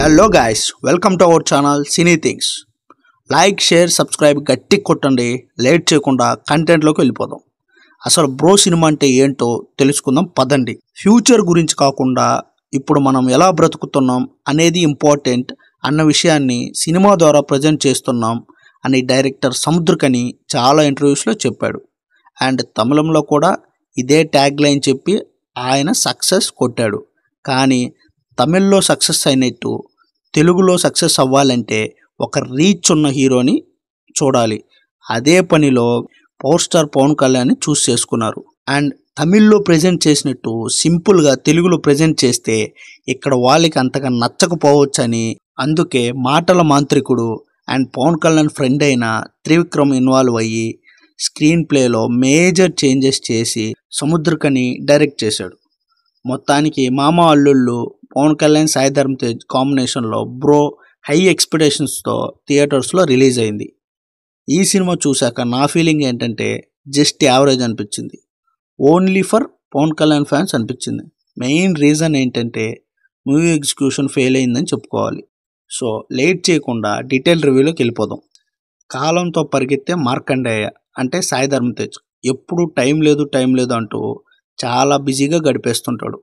Hello guys welcome to our channel cine things like share subscribe గట్టి కొట్టండి. Late చేయకుండా కంటెంట్లోకి వెళ్ళిపోదాం. అసలు బ్రో సినిమా అంటే ఏంటో తెలుసుకుందాం పదండి. ఫ్యూచర్ గురించి కాకుండా ఇప్పుడు మనం ఎలా బ్రతుకుతున్నాం అనేది ఇంపార్టెంట్ అన్న విషయాన్ని సినిమా ద్వారా ప్రజెంట్ చేస్తున్నాం అని డైరెక్టర్ సముద్రకని చాలా ఇంటర్వ్యూస్లో చెప్పాడు. అండ్ తమిళంలో కూడా ఇదే ట్యాగ్ లైన్ చెప్పి ఆయన సక్సెస్ కొట్టాడు. కానీ తమిళ్ళో సక్సెస్ అయినట్టు తెలుగులో సక్సెస్ అవ్వాలంటే ఒక రీచ్ ఉన్న హీరోని చూడాలి. అదే పనిలో పవర్ స్టార్ పవన్ కళ్యాణ్ని చూస్ చేసుకున్నారు. అండ్ తమిళ్ళో ప్రజెంట్ చేసినట్టు సింపుల్గా తెలుగులో ప్రజెంట్ చేస్తే ఇక్కడ వాళ్ళకి అంతగా నచ్చకపోవచ్చని అందుకే మాటల మాంత్రికుడు అండ్ పవన్ కళ్యాణ్ ఫ్రెండ్ అయిన త్రివిక్రమ్ ఇన్వాల్వ్ అయ్యి స్క్రీన్ ప్లేలో మేజర్ చేంజెస్ చేసి సముద్రకని డైరెక్ట్ చేశాడు. మొత్తానికి మామ అల్లుళ్ళు పవన్ కళ్యాణ్ సాయి ధర్మ తేజ్ కాంబినేషన్లో బ్రో హై ఎక్స్పెక్టేషన్స్తో థియేటర్స్లో రిలీజ్ అయింది. ఈ సినిమా చూశాక నా ఫీలింగ్ ఏంటంటే జస్ట్ యావరేజ్ అనిపించింది. Only for Pawan Kalyan fans అనిపించింది. మెయిన్ రీజన్ ఏంటంటే మూవీ ఎగ్జిక్యూషన్ ఫెయిల్ అయిందని చెప్పుకోవాలి. సో లేట్ చేయకుండా డీటెయిల్ రివ్యూలోకి వెళ్ళిపోదాం. కాలంతో పరిగెత్తే మార్కండేయ అంటే సాయి ధర్మ తేజ్. ఎప్పుడు టైం లేదు టైం లేదు అంటూ చాలా బిజీగా గడిపేస్తుంటాడు.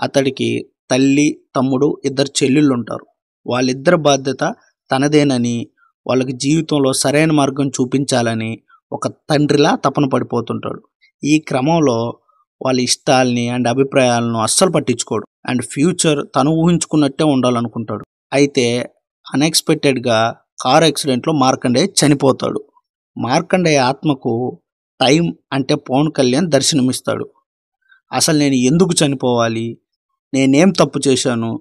అతడికి తల్లి తమ్ముడు ఇద్దరు చెల్లెళ్ళు ఉంటారు వాళ్ళిద్దరి బాధ్యత తనదేనని వాళ్ళకి జీవితంలో సరైన మార్గం చూపించాలని ఒక తండ్రిలా తపన పడిపోతుంటాడు. ఈ క్రమంలో వాళ్ళ ఇష్టాలని అండ్ అభిప్రాయాలను అస్సలు పట్టించుకోడు. అండ్ ఫ్యూచర్ తను ఊహించుకున్నట్టే ఉండాలనుకుంటాడు. అయితే అన్ఎక్స్పెక్టెడ్గా కార్ యాక్సిడెంట్లో మార్కండేయ చనిపోతాడు. మార్కండేయ ఆత్మకు టైం అంటే పవన్ కళ్యాణ్ దర్శనమిస్తాడు. అసలు నేను ఎందుకు చనిపోవాలి? నేనేం తప్పు చేశాను?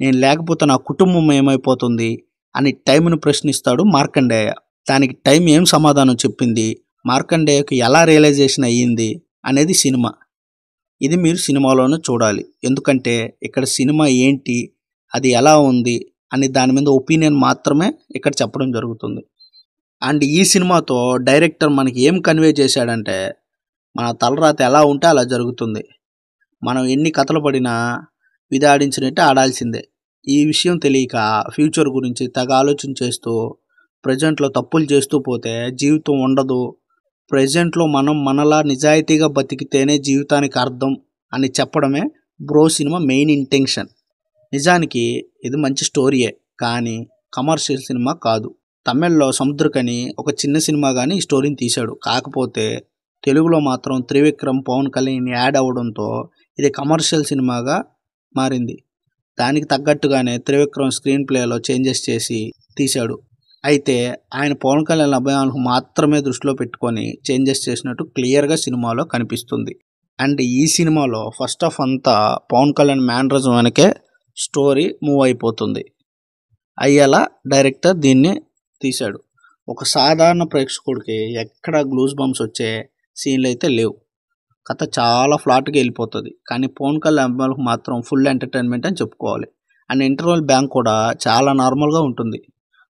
నేను లేకపోతే నా కుటుంబం ఏమైపోతుంది? అని టైంను ప్రశ్నిస్తాడు మార్కండేయ. దానికి టైం ఏం సమాధానం చెప్పింది? మార్కండేయకు ఎలా రియలైజేషన్ అయ్యింది? అనేది సినిమా. ఇది మీరు సినిమాలోనే చూడాలి. ఎందుకంటే ఇక్కడ సినిమా ఏంటి? అది ఎలా ఉంది? అని దాని మీద ఒపీనియన్ మాత్రమే ఇక్కడ చెప్పడం జరుగుతుంది. అండ్ ఈ సినిమాతో డైరెక్టర్ మనకి ఏం కన్వే చేశాడంటే మన తలరాత ఎలా ఉంటే అలా జరుగుతుంది. మనం ఎన్ని కథలు పడినా విధాడించినట్టు ఆడాల్సిందే. ఈ విషయం తెలియక ఫ్యూచర్ గురించి తెగ ఆలోచన చేస్తూ ప్రజెంట్లో తప్పులు చేస్తూ పోతే జీవితం ఉండదు. ప్రజెంట్లో మనం మనలా నిజాయితీగా బతికితేనే జీవితానికి అర్థం అని చెప్పడమే బ్రో సినిమా మెయిన్ ఇంటెన్షన్. నిజానికి ఇది మంచి స్టోరీయే కానీ కమర్షియల్ సినిమా కాదు. తమిళ్ళో సముద్రకని ఒక చిన్న సినిమా కానీ ఈ స్టోరీని తీశాడు. కాకపోతే తెలుగులో మాత్రం త్రివిక్రమ్ పవన్ కళ్యాణ్ యాడ్ అవడంతో ఇది కమర్షియల్ సినిమాగా మారింది. దానికి తగ్గట్టుగానే త్రివిక్రమ్ స్క్రీన్ ప్లేలో చేంజెస్ చేసి తీశాడు. అయితే ఆయన పవన్ కళ్యాణ్ అభిమానులకు మాత్రమే దృష్టిలో పెట్టుకొని చేంజెస్ చేసినట్టు క్లియర్గా సినిమాలో కనిపిస్తుంది. అండ్ ఈ సినిమాలో ఫస్ట్ ఆఫ్ అంతా పవన్ కళ్యాణ్ మ్యానరిజం వెనకే స్టోరీ మూవ్ అయిపోతుంది. అయ్యేలా డైరెక్టర్ దీన్ని తీశాడు. ఒక సాధారణ ప్రేక్షకుడికి ఎక్కడ గ్లూస్ బంప్స్ వచ్చే సీన్లు అయితే లేవు. కథ చాలా ఫ్లాట్గా వెళ్ళిపోతుంది. కానీ ఫోన్ కళ్యాణ్ అమ్మాయిలకు మాత్రం ఫుల్ ఎంటర్టైన్మెంట్ అని చెప్పుకోవాలి. అండ్ ఇంటర్వల్ బ్యాంక్ కూడా చాలా నార్మల్గా ఉంటుంది.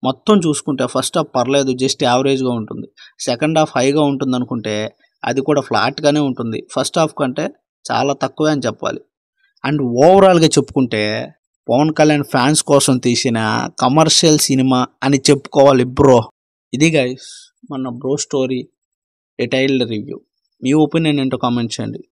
మొత్తం చూసుకుంటే ఫస్ట్ హాఫ్ పర్లేదు జస్ట్ యావరేజ్గా ఉంటుంది. సెకండ్ హాఫ్ హైగా ఉంటుంది అనుకుంటే అది కూడా ఫ్లాట్గానే ఉంటుంది. ఫస్ట్ హాఫ్ కంటే చాలా తక్కువే అని చెప్పాలి. అండ్ ఓవరాల్గా చెప్పుకుంటే పవన్ కళ్యాణ్ ఫ్యాన్స్ కోసం తీసిన కమర్షియల్ సినిమా అని చెప్పుకోవాలి బ్రో. ఇది గైస్ మన బ్రో స్టోరీ. Detailed review. మీ ఒపీనియన్ ఏంటో కామెంట్ చేయండి.